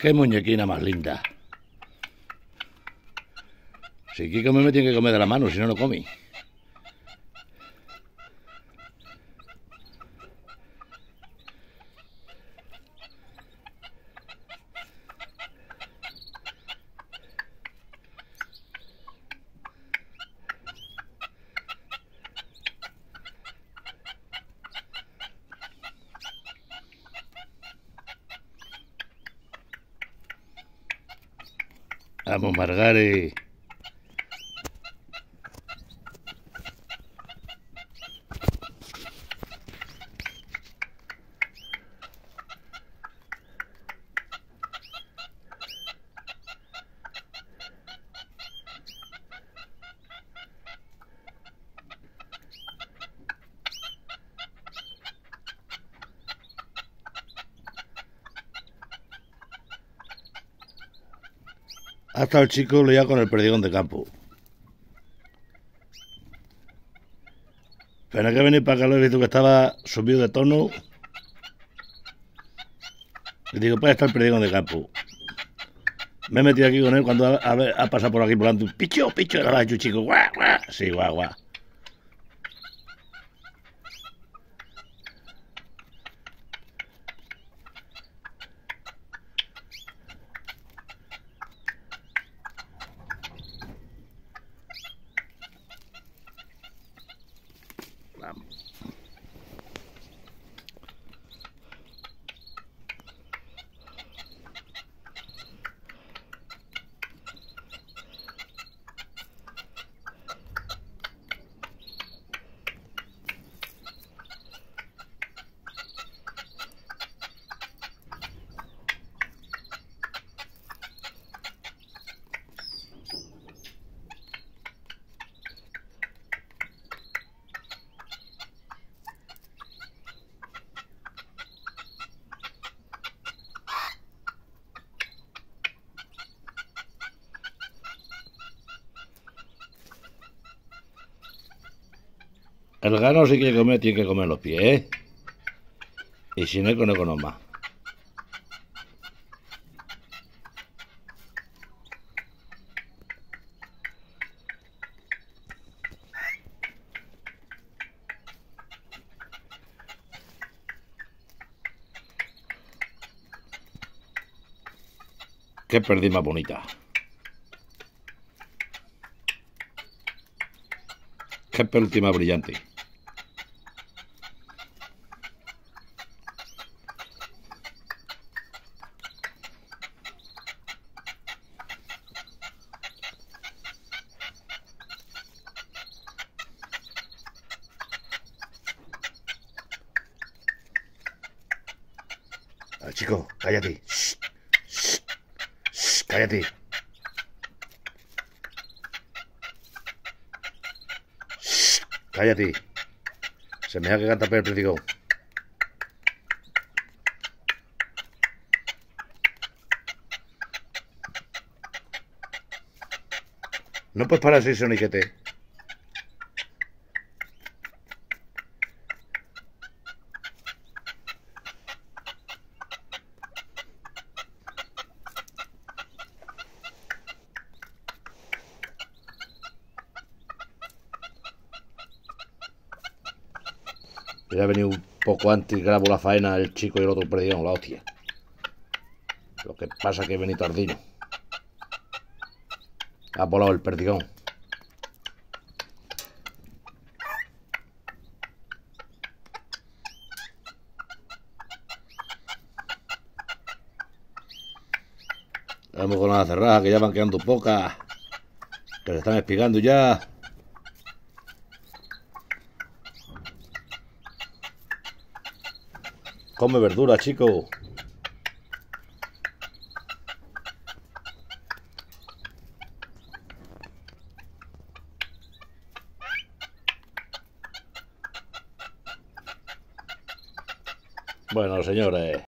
Qué muñequina más linda. Si comer me tiene que comer de la mano, si no, no come. Vamos, Margare. Hasta el chico leía con el perdigón de campo. Pero que venir para acá lo he visto que estaba subido de tono. Y digo, pues está el perdigón de campo. Me he metido aquí con él cuando ha, pasado por aquí volando. Picho, picho, era la chico. Guau, guau. Sí, guau, guau. El gano si quiere comer, tiene que comer los pies, ¿eh? Y si no, no con más. Qué perdí más bonita. Qué última brillante. Ah, chico, cállate. Shh, shh, shh, cállate. Cállate. Se me ha que cantar el perdigón. No puedes parar ese soniquete. Ha venido un poco antes y grabo la faena el chico y el otro perdido, la hostia. Lo que pasa es que he venido tardino. Ha volado el perdigón. Vamos con la cerrada, que ya van quedando pocas. Que se están espigando ya. Come verdura, chico. Bueno, señores.